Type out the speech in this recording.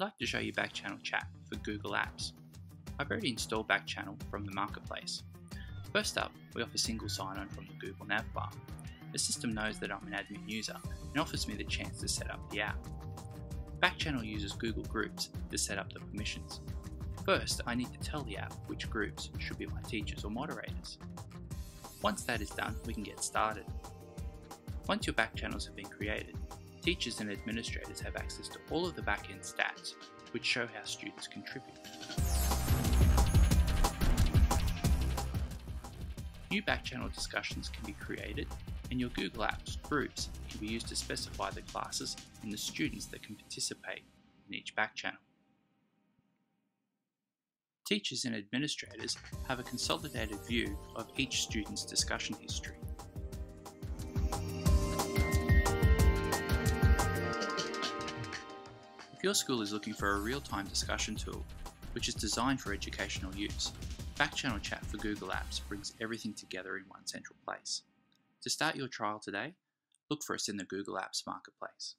I'd like to show you Backchannel Chat for Google Apps. I've already installed Backchannel from the Marketplace. First up, we offer single sign-on from the Google Nav bar. The system knows that I'm an admin user and offers me the chance to set up the app. Backchannel uses Google Groups to set up the permissions. First, I need to tell the app which groups should be my teachers or moderators. Once that is done, we can get started. Once your backchannels have been created, teachers and administrators have access to all of the back-end stats, which show how students contribute. New back-channel discussions can be created, and your Google Apps groups can be used to specify the classes and the students that can participate in each back channel. Teachers and administrators have a consolidated view of each student's discussion history. If your school is looking for a real-time discussion tool, which is designed for educational use, Backchannel Chat for Google Apps brings everything together in one central place. To start your trial today, look for us in the Google Apps Marketplace.